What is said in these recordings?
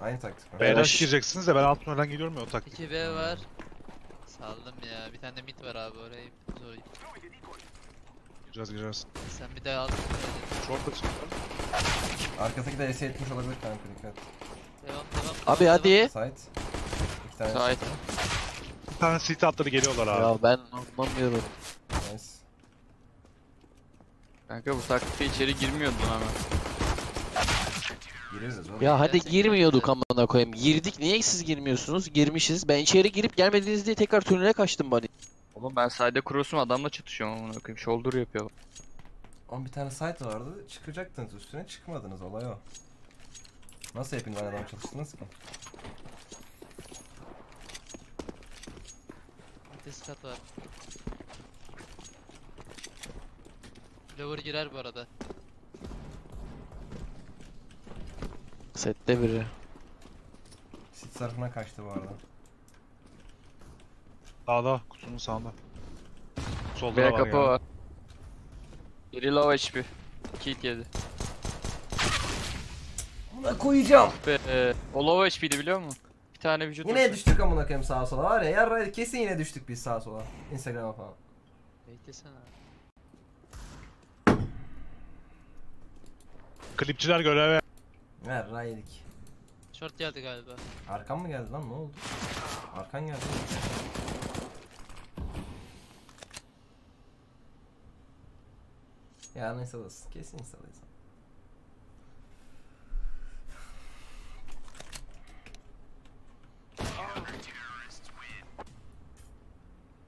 Aynı taktik mi? B'den gireceksiniz de ben alt tünelden gidiyorum ya o taktik. 2B var. Saldım ya. Bir tane de mid var abi orayı zor. Gireceğiz gireceğiz. Sen bir daha al. Short da çıktı. Arkasındaki de S etmiş olabilir kanka dikkat. Devam devam. Abi devam. hadi. Side. İki tane Side. çıktı. Bir tane CT atları geliyorlar abi. Ya ben anlamıyorum. Nice. Kanka bu taktikte içeri girmiyordun ama. Gireriz oğlum. Ya hadi girmiyorduk amına koyayım. Girdik niye siz girmiyorsunuz? Girmişiz. Ben içeri girip gelmediğiniz diye tekrar tünele kaçtım bari. Oğlum ben side cross'um adamla çatışıyorum amına koyayım. Shoulder yapıyor. Oğlum bir tane site vardı. Çıkacaktınız üstüne çıkmadınız olay o. Nasıl hepiniz aynı adam çalıştınız ki? Ateş kat var. Lower girer bu arada. Sette biri. Sit tarafına kaçtı bu arada. Sağda kutunun sağında. Solda B var kapı yani. var. Biri low HP. Kit yedi. Buna koyacağım. Be, o low HP'di biliyor musun? Bir tane vücut. Yine düştük amına koyayım sağa sola var ya. Yarra kesin yine düştük biz sağa sola. Instagram'a falan. Beklesene abi. Klipçiler göreve. Yarra yedik. Short geldi galiba. Arkan mı geldi lan ne oldu? Arkan geldi. Yarın instalasın. Kesin instalasın.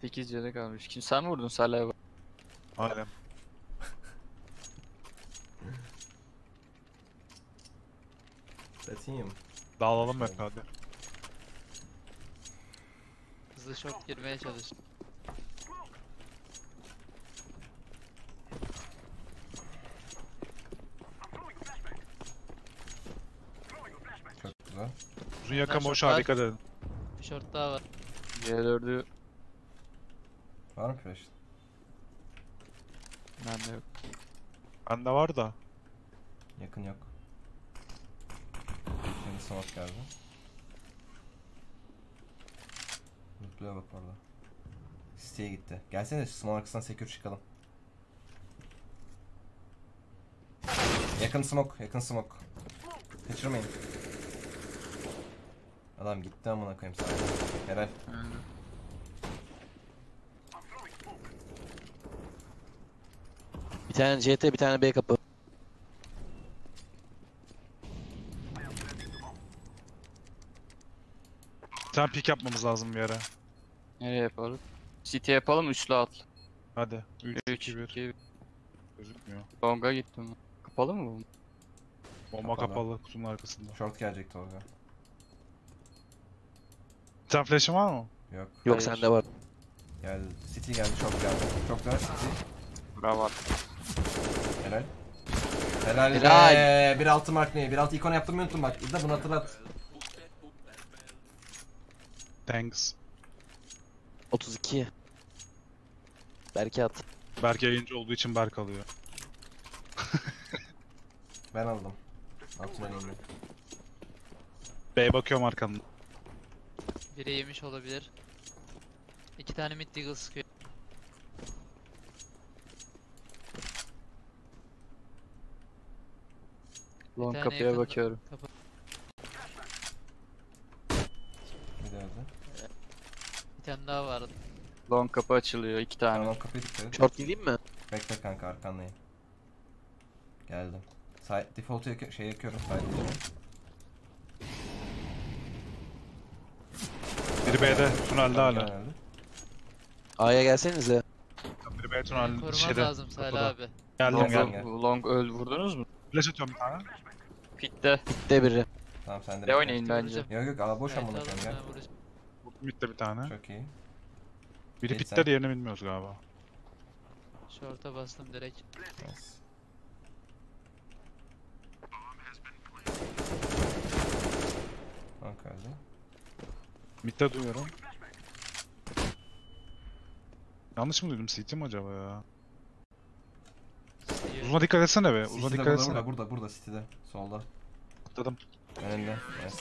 Sekiz canı kalmış. Kim sen mi vurdun Salih'e bak. Satayım. Dağılalım hep hadi. Hızlı short girmeye çalış. Çok güzel. Uzun Ben boş short var. dikkat edin. Bir short daha var. C4'ü Var mı flash? bende yok. Bende var da. Yakın yok. Smoke geldi. Mutluya bak orada. Siteye gitti. Gelsene smoke arkasından secure çıkalım. Yakın smoke, yakın smoke. Kaçırmayın. Adam gitti amına koyayım sana. Helal. Bir tane CT bir tane B kapı. Tane pick yapmamız lazım bir yere. Nereye yapalım? City yapalım üçlü at. Hadi. 3, 3 2, 1. 2 Gözükmüyor. Longa gittim. Kapalı mı bu? Bomba Kapalı. kapalı kutunun arkasında. Short gelecek Tolga. Bir tane flash'ın var mı? Yok. Yok Hayır. sende var. Geldi. City geldi, çok geldi. Çok güzel City. Bravo. Helal. Helal, Helal. be. 1.6 mark ne? 1.6 ikon yaptım unuttum bak. İzle bunu hatırlat. Thanks. 32. Belki at. Berk yayıncı olduğu için Berk alıyor. Ben aldım. Altın elini. B'ye bakıyorum arkamda. Biri yemiş olabilir. İki tane mid deagle sıkıyor. Long tane kapıya yakın- bakıyorum. Kapı. Bir de öldü. Bir tane daha var. Long kapı açılıyor iki tane. Tamam kapıyı et. Short gideyim mi? Bekle kanka arkandayım. Geldim. Side default'u şey yakıyorum. Side Biri B'de tünelde hala. Geldi. A'ya gelsenize. Biri B tünel Koruman şeyde. lazım Salih kapıda. abi. Geldim Long- geldim. gel. Long, öl vurdunuz mu? Flash atıyorum bir tane. Pitte. De biri. Tamam sen de. Ne bekle. oynayın bence. Yok yok ala boş Evet, amına koyayım gel. ben vuracağım. Mid'de bir tane. Çok iyi. Biri İyi, pitte sen. diğerini bilmiyoruz galiba. Short'a bastım direkt. Nice. Tank öldü. Mid'de duyuyorum. Yanlış mı duydum? CT mi acaba ya? Uzuna dikkat etsene be. Uzuna City'de dikkat burada, etsene. burada, burada, burada City'de. Solda. Atladım. Önünde. Nice.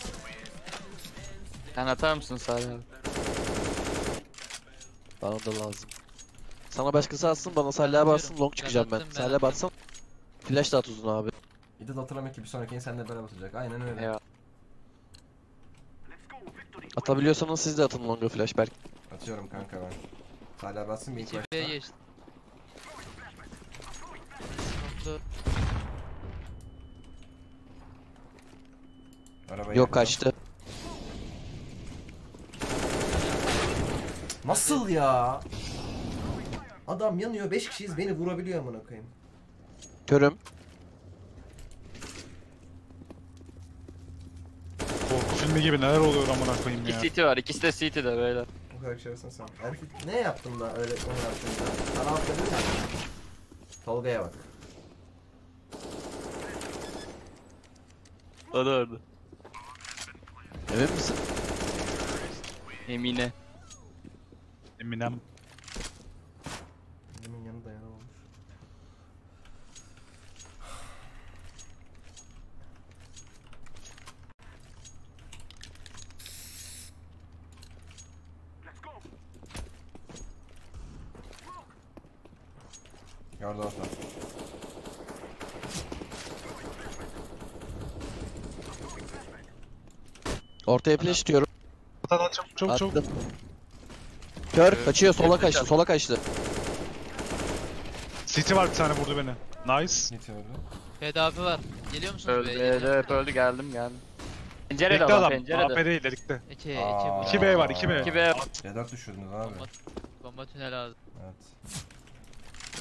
Sen atar mısın Salih abi? Bana da lazım. Sana başkası atsın bana Salih'e bassın long Ben çıkacağım ben. ben Salih'e attım. batsan Flash da at uzun abi. De hatırlamak ki bir sonrakini seninle beraber atacak. Aynen öyle. Ya. Atabiliyorsanız siz de atın longa flash belki. Atıyorum kanka ben. Hala bassın bir ilk 2 başta. Geçti. Arabayı Yok kaçtı. Nasıl ya? Adam yanıyor 5 kişiyiz beni vurabiliyor amına koyayım. Körüm. Korku filmi gibi neler oluyor amına koyayım ya. İki CT var. ikisi de CT'de beyler. Bu kadar şerefsin sen. Herif ne yaptın da öyle onu yaptın da? Sana atladın mı? Tolga'ya bak. O da orada. Emin misin? Emine. Eminem. Benim yanı dayanamamış. Gördü orta. Ortaya flash diyorum. At at çabuk çabuk çabuk. Attım. Kör Ee, kaçıyor sola kaçtı sola kaçtı. City var bir tane vurdu beni. Nice. Git öldü. Tedavi var. Geliyor musunuz Öldü. B'ye? Evet, evet öldü geldim geldim. Pencerede Bekle adam adam. pencerede. AP değil delikte. 2 2 Aa. bu. 2B var 2B. 2B. C4 düşürdünüz abi. Bomba, bomba tünel aldı. Evet.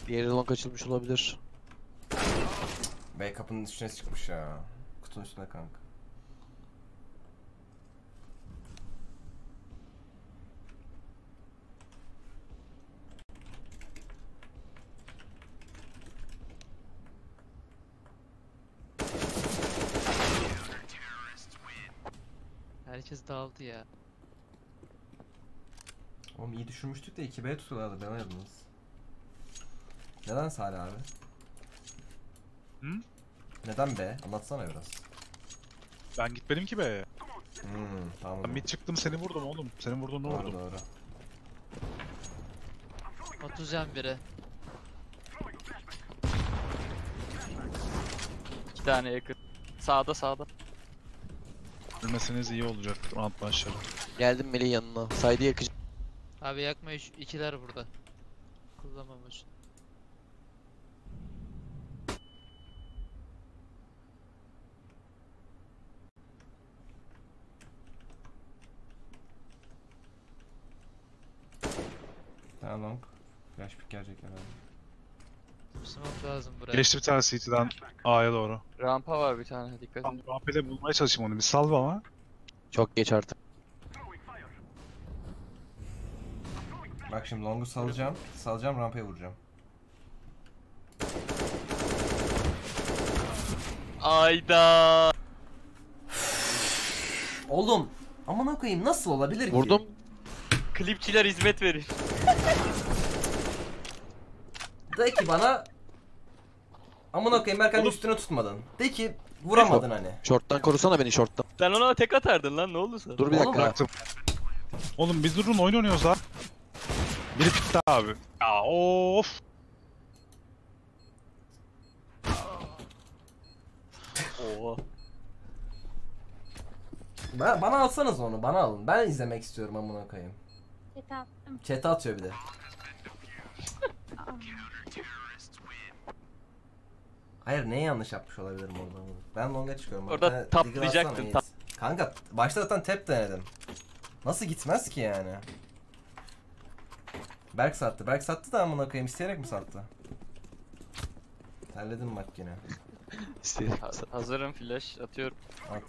Diğeri long açılmış olabilir. B kapının üstüne çıkmış ya. Kutunun üstüne kanka. Herkes dağıldı ya. Oğlum iyi düşürmüştük de 2B tutuyorlardı demediniz. Neden Salih abi? Hı? Neden B? Anlatsana biraz. Ben gitmedim ki be. Hmm, tamam. Ben mid çıktım seni vurdum oğlum. Seni vurdum ne Doğru vurdum. doğru. 30 can biri. İki tane yakın. Sağda sağda. Ölmeseniz iyi olacak round başları. Geldim Melih yanına. Saydı yakıcı. Abi yakma üç, ikiler burada. Kullanmamış. Tamam long. Flash pick gelecek herhalde. Smoke lazım buraya. Geçti bir tane City'den A'ya doğru. Rampa var bir tane dikkat Tam edin. AP'de bulmaya çalışayım onu bir sal bana. Çok geç artık. Bak şimdi long'u salacağım. Salacağım rampaya vuracağım. Ayda. Oğlum amına koyayım nasıl olabilir ki? Vurdum. Klipçiler hizmet verir. De ki bana amına koyayım Berkan'ın Oğlum. üstüne tutmadın. De ki vuramadın hani. Short'tan korusana beni short'tan. Sen ona tek atardın lan ne oldu sana? Dur bir Oğlum dakika. Bıraktım. Oğlum bir durun oyun oynuyoruz lan. Biri pitti abi. Ya of. Oha. Ben, bana alsanız onu bana alın. Ben izlemek istiyorum amına koyayım. Chat attım. Chat'e atıyor bir de. Hayır ne yanlış yapmış olabilirim orada? Ben long'a çıkıyorum. Orada Sen taplayacaktın. Yiğit. Kanka başta zaten tap denedim. Nasıl gitmez ki yani? Berk sattı. Berk sattı da amına koyayım isteyerek mi sattı? Terledim bak yine. İsteyerek. Hazırım flash atıyorum. At.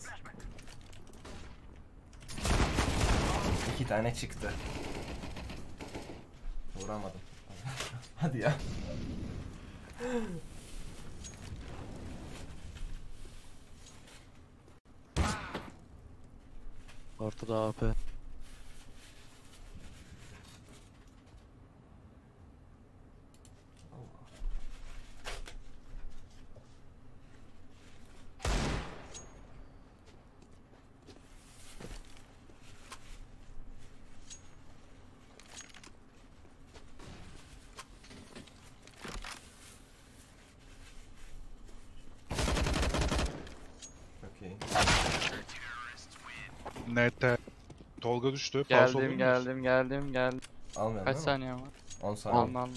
İki tane çıktı. Vuramadım. Hadi ya. Ortada AP. Tolga düştü. Falso Geldim geldim geldim geldim. Almayalım Kaç değil mi? saniye var? 10 saniye. Alma alma.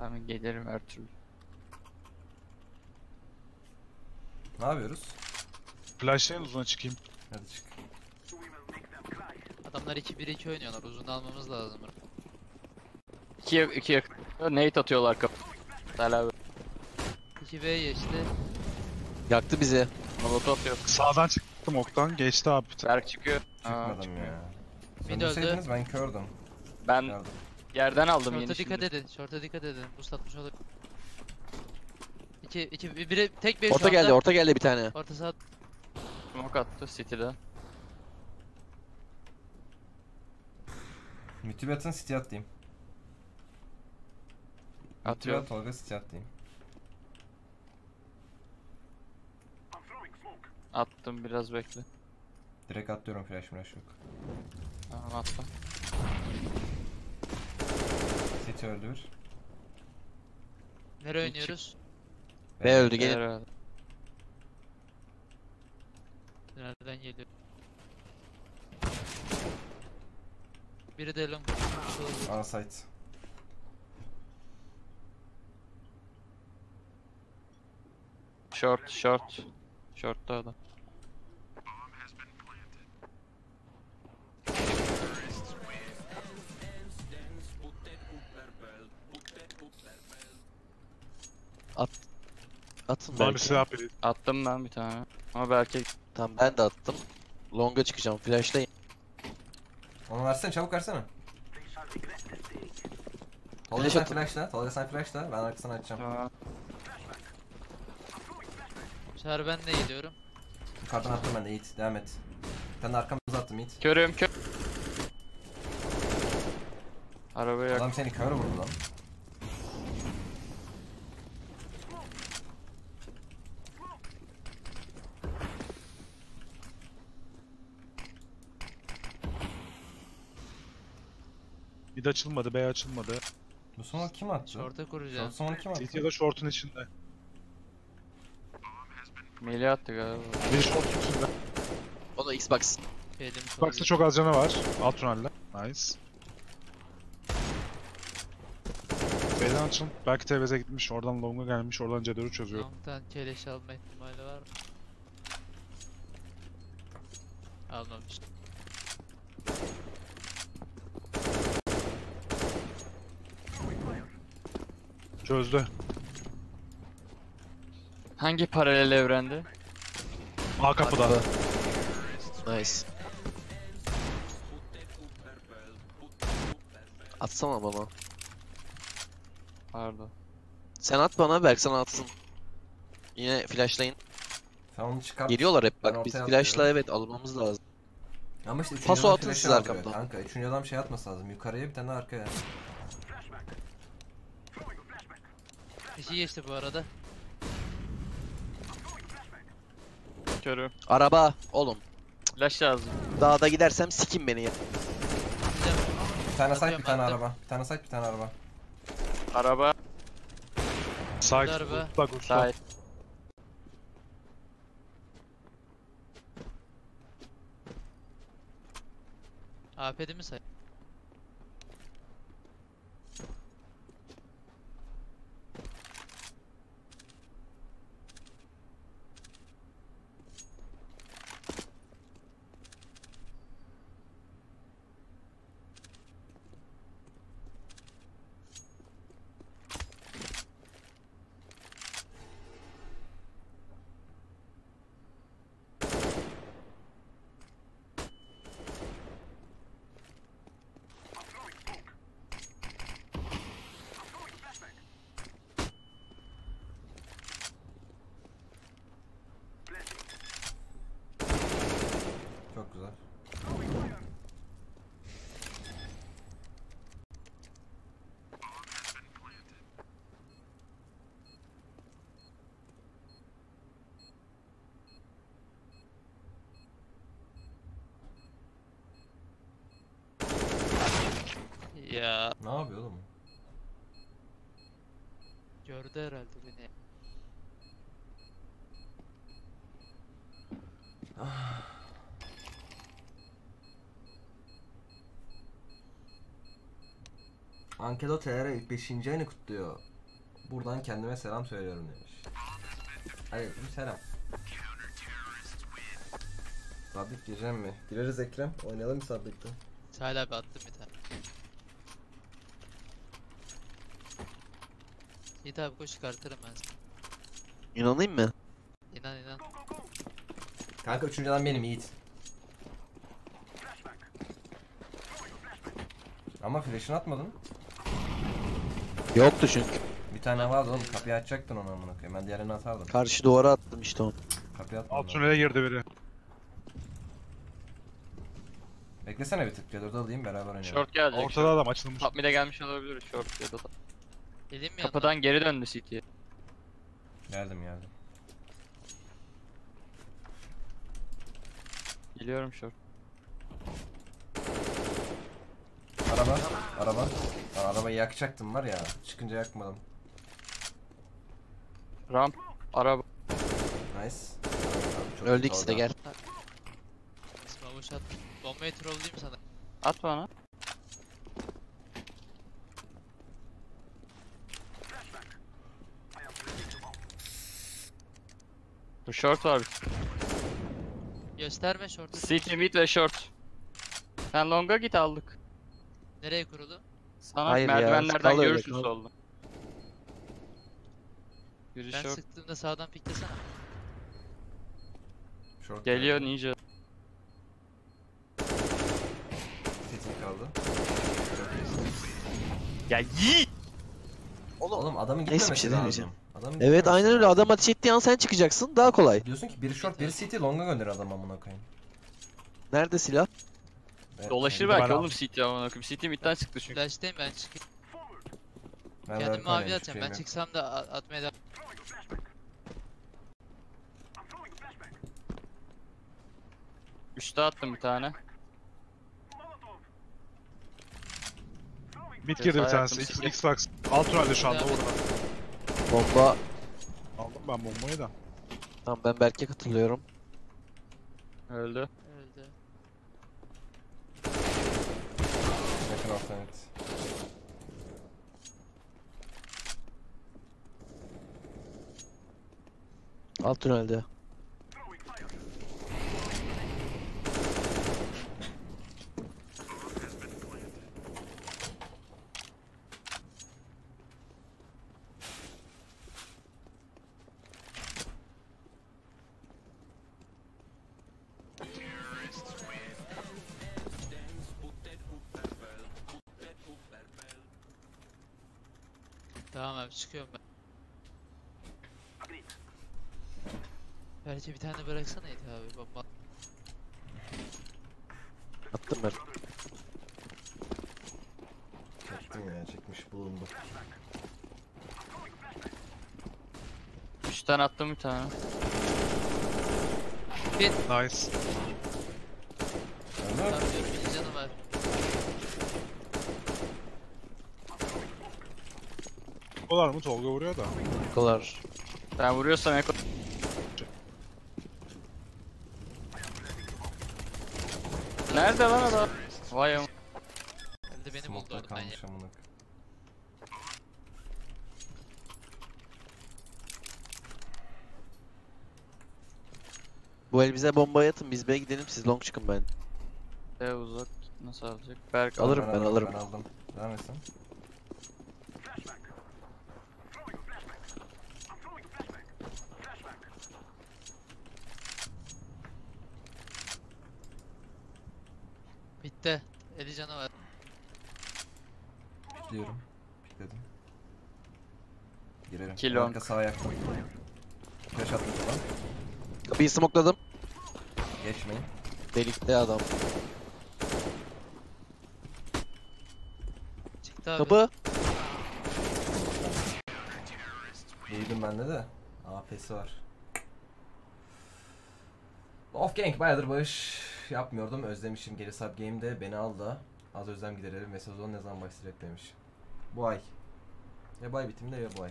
Ben gelirim her türlü. Ne yapıyoruz? Flashlayın uzuna çıkayım. Hadi çık. Adamlar 2-1-2 oynuyorlar. Uzun almamız lazım. 2 yak 2 yak. Nate atıyorlar kapı. Hala 2B geçti. Yaktı bizi. Molotov yok. Sağdan çıktım oktan. Geçti abi. Berk çıkıyor. Aa, Çıkmadım ya. Mid öldü. Ben kördüm. Ben Yardım. yerden aldım yeni dikkat şimdi. edin. Short'a dikkat edin. Boost atmış olur. 2 2 biri tek bir Orta geldi, orta geldi bir tane. Orta sağ. Smoke attı City'de. Mütübat'ın city atlayayım. Atıyor. Mütübat Tolga city atlayayım. Attım biraz bekle. Direkt atlıyorum flash flash yok. Tamam attım. City öldü bir. Nereye Hiç oynuyoruz? B öldü gelin. Herhalde. Nereden geliyor? Biri de long. Ana site. Short short. Short'ta adam. Atın Bana bir belki. silah. Attım ben bir tane. Ama belki Tamam ben de attım. Long'a çıkacağım. Flashlayın. Onu versene çabuk versene. Tolga Flash sen atın. flashla. Tolga sen flashla. Ben arkasını açacağım. Aa, Bu sefer ben de geliyorum. Yukarıdan attım ben de Yiğit. Devam et. Tane de arkamıza attım Yiğit. körüm kör. Araba yak. Adam seni kör vurdu lan. Açılmadı, B açılmadı. Bu smoke kim attı? Short'a kuracağım. Short smoke kim attı? CT ya da short'un içinde. Melih attı galiba. Bir short içinde. O da Xbox. Elim Box'ta çok az canı var. Alt tünelde. Nice. B'den açın. Belki TVZ'e gitmiş, oradan long'a gelmiş, oradan C4'ü çözüyor. Long'dan keleş alma ihtimali var mı? Almamış. Çözdü. Hangi paralel evrende? A kapıda. Nice. Atsana bana. Pardon. Sen at bana, Berk sana atsın. Yine flashlayın. Sen onu çıkart. Geliyorlar hep Ben bak. Biz ortaya flashla evet almamız lazım. Ama işte üçüncü Paso adam atın flash'ı siz arkamdan. Kanka üçüncü adam şey atması lazım. Yukarıya bir tane arkaya. İşi geçti bu arada. Körüm. Araba oğlum. Flash lazım. Dağda gidersem sikin beni ya. Bir tane site Atıyorum, bir tane araba. Bir tane site bir tane araba. Araba. Side. Darbe. Bak usta. Sahip. AP'de mi say? ya. Ne yapıyor oğlum? Gördü herhalde beni. Ah. Ankedo TR 5. ayını kutluyor. Buradan kendime selam söylüyorum demiş. Aleyküm selam. Sabit gireceğim mi? Gireriz Ekrem. Oynayalım mı Sabit'te? Hala bir attım bir tane. Yiğit abi koş çıkartırım ben seni. İnanayım mı? İnan inan. Kanka üçüncü adam benim Yiğit. Ama flash'ını atmadın. Yoktu çünkü. Bir tane vardı oğlum kapıyı açacaktın onu amına koyayım. Ben diğerini atardım. Karşı duvara attım işte onu. Kapıyı atmadım. Alt tünele girdi biri. Beklesene bir tık. C4'ü alayım beraber oynayalım. Short gelecek. Ortada adam açılmış. Top mid'e gelmiş olabilir short ya da. Mi yanına? Kapıdan geri döndü CT'ye. Geldim geldim. Geliyorum short. Araba. Araba. Aa, arabayı yakacaktım var ya. Çıkınca yakmadım. Ramp. Araba. Nice. Çok Öldü ikisi de gel. Boş at. Bombayı trollayayım sana. At bana. Bu short var. Gösterme short'u. CT mid ve short. Sen long'a git aldık. Nereye kurulu? Sana Hayır ya, merdivenlerden kal öyle, görürsün kal. solda. Biri Ben short. sıktığımda sağdan piklesene. Short Geliyor ninja. City kaldı. Ya yiğit! Oğlum adamın Neyse, bir gitmemesi şey lazım. demeyeceğim. Adamın Evet aynen öyle. Adam ateş ettiği an sen çıkacaksın. Daha kolay. Diyorsun ki biri short biri city longa gönder adam amına koyayım. Nerede silah? Evet, Dolaşır yani belki oğlum CT amına koyayım. CT midden çıktı çünkü. Flash'tayım ben çıkayım. ben Kendimi de mavi atacağım. Ben yok. çıksam da a- atmaya devam. Üste attım bir tane. Mid girdi bir Ceza tanesi. X, Xbox. Alt tünelde şu anda Evet. Bomba. Aldım ben bombayı da. Tamam ben Berk'e katılıyorum. Öldü. Öldü. Yakın olsa evet. Alt tünelde. Çıkıyorum ben. Belki bir tane bıraksana Yiğit abi bomba. Attım ben. Çektim ya çekmiş bulundu. Üstten attım bir tane. Nice. Öldü Tamam mü? diyorum bir canı var. Dolar mı? Tolga vuruyor da. Kadar. Ben vuruyorsam eko. Nerede lan adam? Vay am. Elde benim oldu Smoke'da ya. kalmış amına koyayım. Bu el bize bombayı atın. Biz B'ye gidelim. Siz long çıkın ben. E uzak. Nasıl alacak? Berk Alırım ben, alırım. Ben aldım. Devam etsin. Bitti. 50 canı var. Bekliyorum. Bekledim. Girerim. Long. Arka sağa yaktım. Flash attım falan. Kapıyı smokladım. Geçmeyin. Delikte adam. Çıktı abi. Kapı. Duydum bende de. AP'si var. Off Gang bayağıdır bağış yapmıyordum. Özlemişim. Geri Sub Game'de beni al da az özlem giderelim ve sezon ne zaman başlayacak demiş. Bu ay. Ya bu ay bitiminde ya bu ay.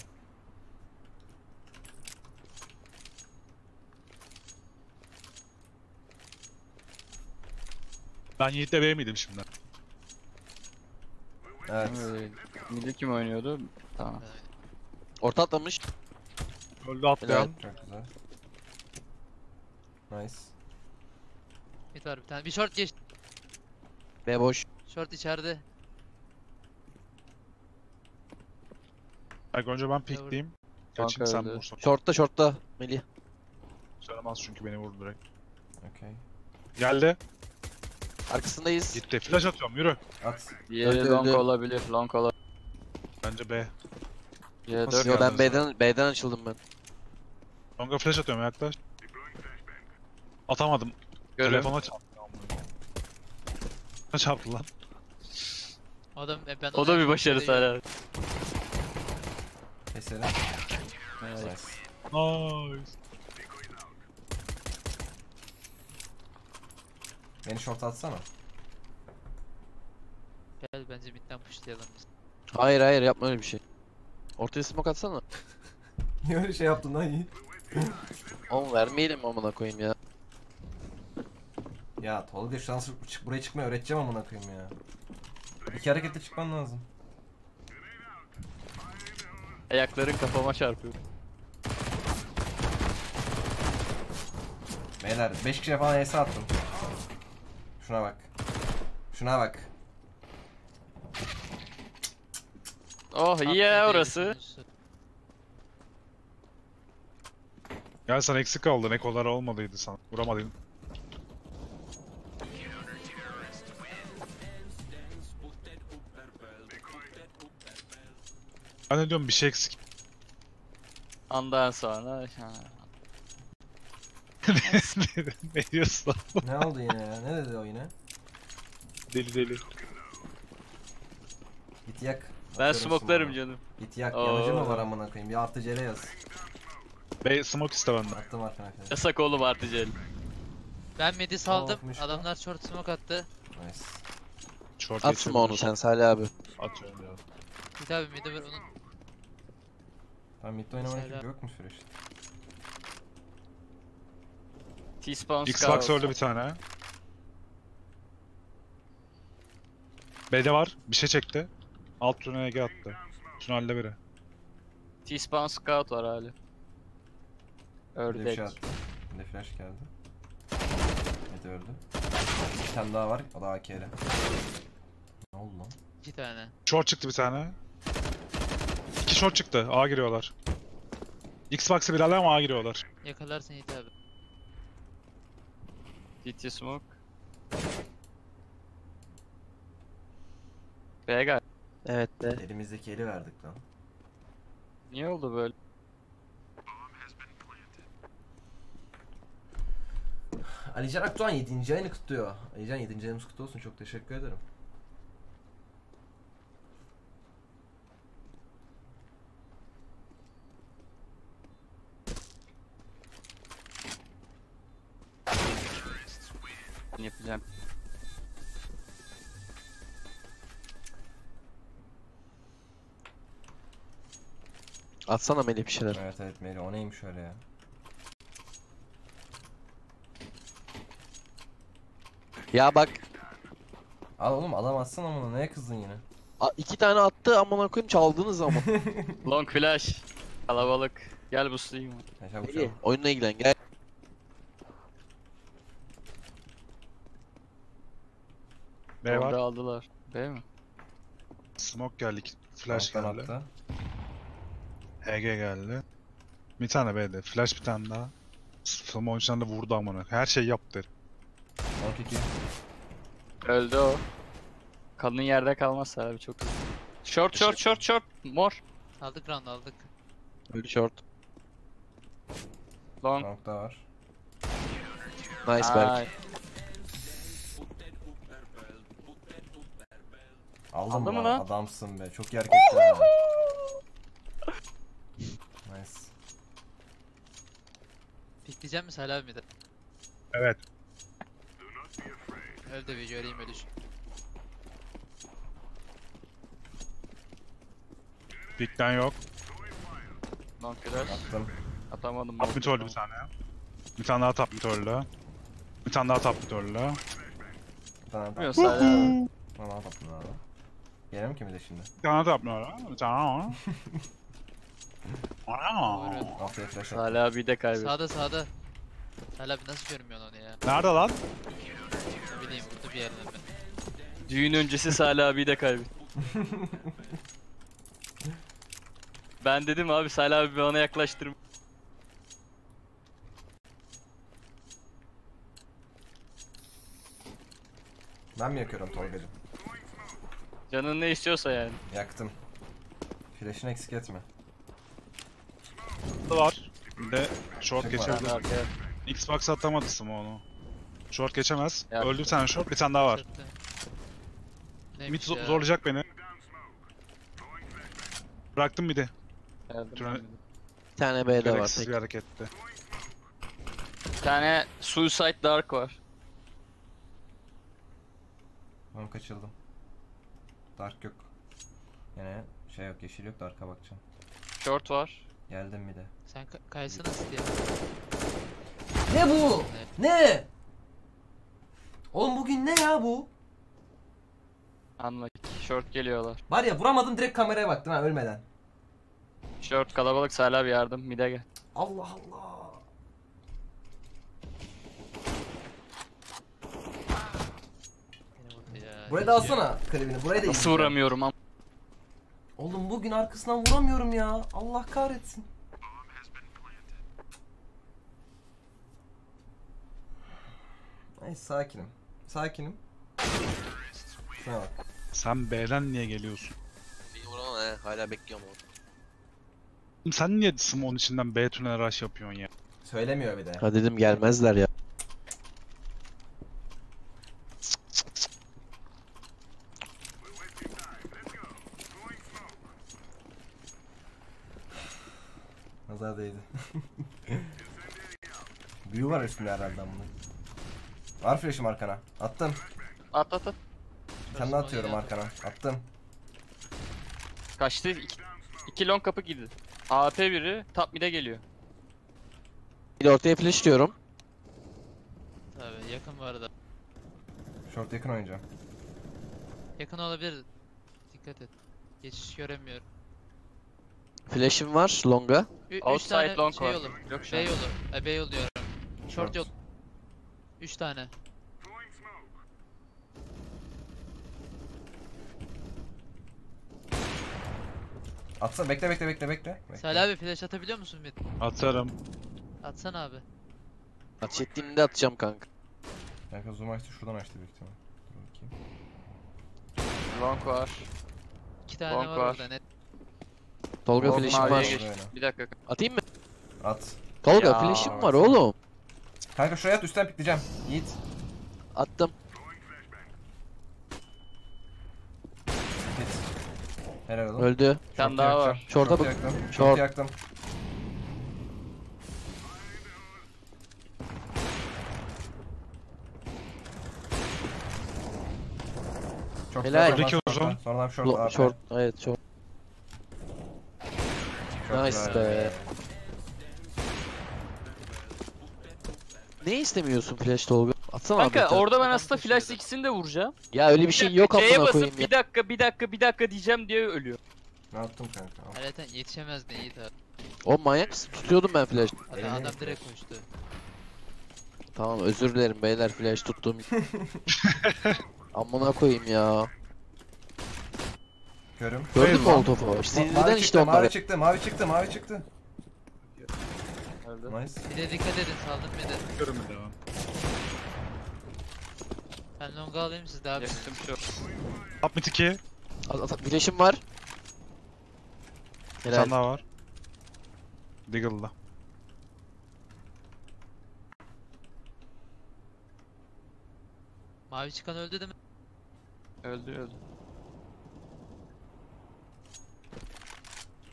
Ben Yiğit'le B'ye miydim şimdi? Evet. Midi kim oynuyordu? Tamam. Orta atlamış. Öldü atlayan. Helal. Çok güzel. Nice. Mid var bir tane. Bir short geçti. B boş. Short içeride. Bak önce ben pikleyeyim. Kaçayım sen öldü. vursun. Short'ta short'ta. Melih. Söylemez çünkü beni vurdu direkt. Okey. Geldi. Arkasındayız. Gitti. Flash atıyorum yürü. At. Diğeri Öldü, long öldü. olabilir. Long olabilir. Bence B. Diğeri Nasıl dört Yo ben B'den B'den açıldım ben. Longa flash atıyorum yaklaş. Atamadım. Görüyorum. Telefona çarptı. Ne çarptı lan? O da e, ben O da bir başarı hala. Keselim. Evet. Nice. Nice. Beni short atsana. Gel bence midden pushlayalım biz. Hayır hayır yapma öyle bir şey. Ortaya smoke atsana. Niye öyle şey yaptın lan Yiğit? Oğlum vermeyelim amına koyayım ya. Ya Tolga şu an çık buraya çıkmayı öğreteceğim amına koyayım ya. İki harekette çıkman lazım. Ayakların kafama çarpıyor. Beyler 5 kişiye falan ES attım. Şuna bak. Şuna bak. Oh iyi ya orası. Gel sen eksik kaldın. Ekolar olmadıydı sen. Vuramadın. Ben ne diyorum bir şey eksik. Ondan sonra ha. ne diyorsun? Ne oldu yine ya? Ne dedi o yine? Deli deli. Git yak. Ben Atıyorum smoklarım smoke'u. canım. Git yak. Yanıcı mı var amına koyayım? Bir artı cele yaz. Bey smoke iste benden. Attım arkadaşlar. Yasak oğlum artıcel. Ben midi saldım. Olmuş. Adamlar short smoke attı. Nice. Short At geçelim. smoke'unu sen Salih abi. Atıyorum ya. Bir abi midi var onun. Tamam mid oynamaya Mesela- gerek yok mu süreç? T-spawn Xbox scout. öldü bir tane. B'de var. Bir şey çekti. Alt tünele Ege attı. Tünelde biri. T-spawn scout var hala. Bir de bir şey attı. Bir de flash geldi. Mid öldü. Bir tane daha var. O da AK'li. Ne oldu lan? İki tane. Short çıktı bir tane. İki short çıktı. A giriyorlar. Xbox'ı bir ama A giriyorlar. Yakalarsın Yiğit abi. DT smoke. B gel. Evet de. Elimizdeki eli verdik lan. Niye oldu böyle? Alican Akdoğan 7. ayını kutluyor. Alican 7. ayımız kutlu olsun. Çok teşekkür ederim. Atsana Melih bir şeyler. Evet evet Meri o neymiş öyle ya. Ya bak. Al oğlum adam atsın ama neye kızdın yine? a- iki tane attı amına koyayım çaldınız ama. Long flash. Kalabalık. Gel çabuk Melih çabuk. oyunla ilgilen gel. B Orada var. aldılar. B mi? Smoke geldi. Flash Alttan geldi. attı. HG geldi. Bir tane B'de. Flash bir tane daha. Smoke içinden de vurdu amına. Her şeyi yaptı. Long 2. Öldü o. Kadın yerde kalmaz abi çok hızlı. Short short short short. Mor. Aldık round aldık. Öldü short. Long. Long da var. Nice Berk. Aldın Aldın mı lan? lan? Adamsın be. Çok iyi hareketler ha. Nice. Pikleyeceğim mi Salih abi? Evet. Öl de bir göreyim ölüş. Big'den yok. Long flash. Attım. Atamadım. Top mid öldü bir tane. Bir tane daha top mid öldü. Bir tane daha top mid öldü. Bir tane Bilmiyorum attım. Salih abi. Tamam attım abi. Gelelim ki bir de şimdi. Bir tane de yapmıyor. ha? Bir tane? Buyurun. Flash at. Salih abi de kaybettim. Sağda sağda. Salih abi nasıl görmüyorsun onu ya? Nerede lan? Ne bileyim burada bir yerlerde. Düğün öncesi Salih abi de kaybettim. ben dedim abi Salih abi bana yaklaştırma. Ben mi yakıyorum Tolga'cım? Canın ne istiyorsa yani. Yaktım. Flash'ını eksik etme. Var. Bir de short geçebilir. Salih abi ya. Xbox atamadı onu. Short geçemez. Ya. Öldü bir tane short, bir tane daha var. Mid zo- ya? zorlayacak beni. Bıraktım midi. Abi. Bir tane B'de var Gereksiz bir hareketti. Bir tane Suicide Dark var. Ben kaçırdım. Dark yok. Yine şey yok, yeşil yok, Dark'a bakacağım. Short var. Geldim bir de. Sen ka kaysana diye. Ne bu? Ne? Oğlum bugün ne ya bu? Anla. Short geliyorlar. Var ya vuramadım direkt kameraya baktım ha ölmeden. Short kalabalık Salih abi yardım. Mide gel. Allah Allah. Buraya da alsana klibini. Buraya da Nasıl vuramıyorum ama. Oğlum bugün arkasından vuramıyorum ya. Allah kahretsin. Neyse sakinim. Sakinim. Şuna bak. Sen B'den niye geliyorsun? Bir vuramam he hala bekliyorum. Oğlum Sen niye Simon içinden B tünel rush yapıyorsun ya? Söylemiyor bir de. Ha dedim gelmezler ya. Var üstünde herhalde bunun. Var flash'im arkana. Attım. At at at. Tane daha atıyorum arkana. Attım. Kaçtı? İki, iki long kapı girdi. AP biri top mid'e geliyor. Bir de ortaya flash diyorum. Tabii yakın var da. Short yakın oynayacağım. Yakın olabilir. Dikkat et. Geçiş göremiyorum. Flash'im var longa. Ü üç Outside tane long şey var. olur. Yok şu an. B yolu. E, B yolu diyorum. Short Short. yol. 3 tane. Atsana bekle bekle bekle bekle. bekle. Salih abi flash atabiliyor musun mid? Atarım. Atsana abi. Ateş ettiğimde atacağım kanka. Kanka zoom açtı şuradan açtı büyük ihtimal. Dur bakayım. Long var. 2 tane Long var, var. orada net. Tolga Oğlum, flash'im maviye var. geç. Bir dakika. Atayım mı? At. Tolga Ya, flash'im var baksana. oğlum. Kanka şuraya at üstten pikleyeceğim. Yiğit. Attım. Git. Helal oğlum. Öldü. Bir tane daha var. Short'a Short bak. yaktım. Short. Short yaktım. Çok Helal. Öteki short uzun. var. Sonradan short Lo- short. Evet short. Çok Nice güzel. be. Ne istemiyorsun flash Tolga? Atsana abi. bir Kanka tane. orada ben aslında flash ikisini de vuracağım. Ya öyle bir şey yok amına basıp koyayım ya. bir dakika bir dakika bir dakika diyeceğim diye ölüyor. Ne yaptım kanka? Zaten yetişemez de Yiğit abi. O manyak mısın? Tutuyordum ben flash. Adam, Eline adam direkt koştu. Tamam özür dilerim beyler flash tuttum. Amına koyayım ya. Görüm. Gördün mü Eyvah. o topu? Ma- Sinirden işte çıktı, onları. Mavi çıktı, mavi çıktı, mavi çıktı. Öldü. Nice. Bir de dikkat edin saldım bir de. Görüm bir devam. Ben longa alayım siz daha bir. Yaktım şu. Top mid 2. At, at, flash'im var. Bir Helal. tane daha var. Diggle'da. Mavi çıkan öldü değil mi? Öldü öldü.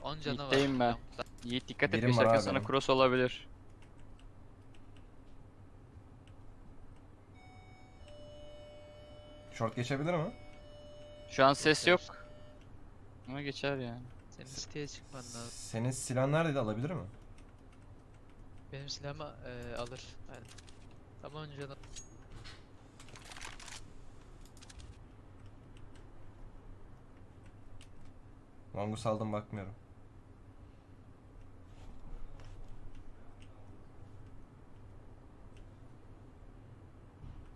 10 canı var. Middeyim ben. Yiğit dikkat et Birim 5 var abi sonra benim. cross olabilir. Short geçebilir mi? Şu an ses yok. Ama geçer yani. Senin siteye çıkman lazım. Senin silahın neredeydi alabilir mi? Benim silahımı eee, alır. Aynen. Tam 10 canı. Long'u saldım bakmıyorum.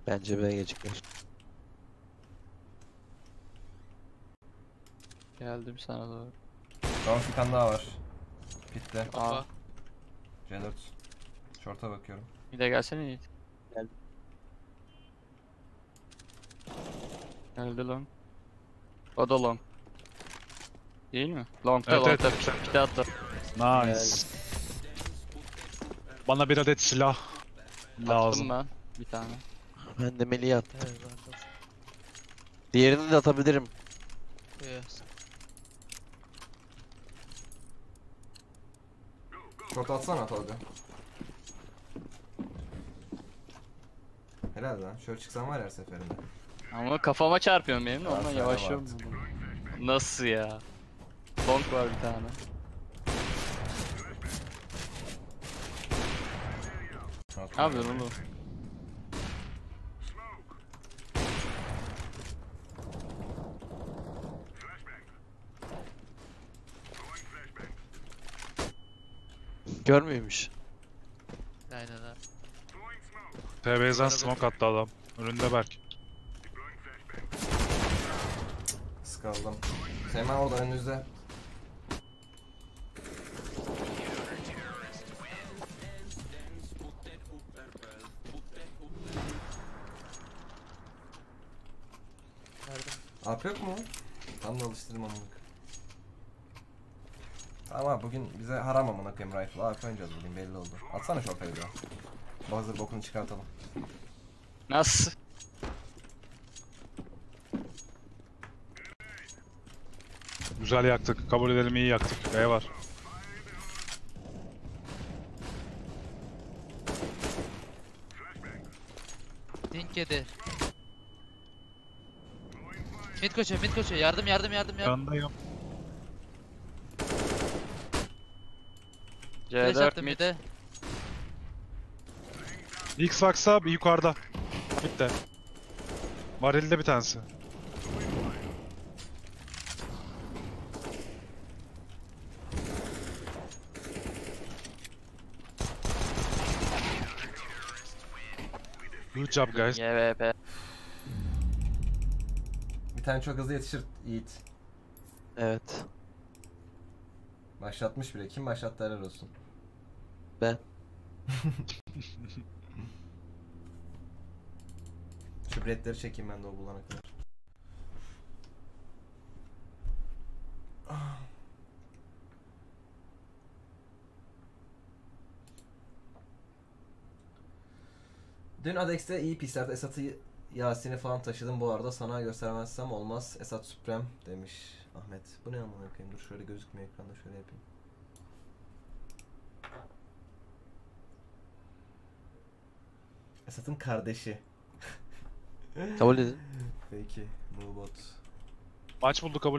Bence B gecikler. Geldim sana doğru. Long bir tane daha var. Pitte. Aa, Kafa. C4. Short'a bakıyorum. bir de gelsene Yiğit. Geldim. Geldi long. O da long. Değil mi? Long'da Evet, long'da evet. pit, pite attı. Nice. Bana bir adet silah lazım. Attım ben bir tane. Ben de Melih'e attım. Diğerini de atabilirim. Yes. Short atsana Tolga. Helal lan. Şöyle çıksam var her seferinde. Ama kafama çarpıyorum benim de ondan yavaşlıyorum. Nasıl ya? Long var bir tane. Ne yapıyorsun oğlum? Görmüyormuş. Aynen ha. TB'den smoke attı adam. Önünde Berk. Sıkaldım. Seymen orada önünüzde. Verdim. AP yok mu? Tam da alıştırdım abi bugün bize haram amına koyayım rifle. AP oynayacağız bugün belli oldu. Atsana şu ortaya bir hazır bokunu çıkartalım. Nasıl? Güzel yaktık. Kabul edelim iyi yaktık. B var. Dink yedi. Mid koşuyor, mid koşuyor. Yardım, yardım, yardım, yardım. Yanındayım. Flash C4 attım mid. mid'e. X-Vax'a bir yukarıda. Bitti. Varilde bir tanesi. Good job guys. YVP. Bir tane çok hızlı yetişir Yiğit. Evet. Başlatmış bile. Kim başlattı helal olsun. Ben. Şu biletleri çekeyim ben de o bulana kadar. Dün Adex'te iyi pislerde Esat'ı Yasin'i falan taşıdım bu arada sana göstermezsem olmaz Esat Süprem demiş Ahmet. Bu ne amına koyayım dur şöyle gözükmüyor ekranda şöyle yapayım. Esat'ın kardeşi. Kabul edin. Peki, Moobot. Maç bulduk kabul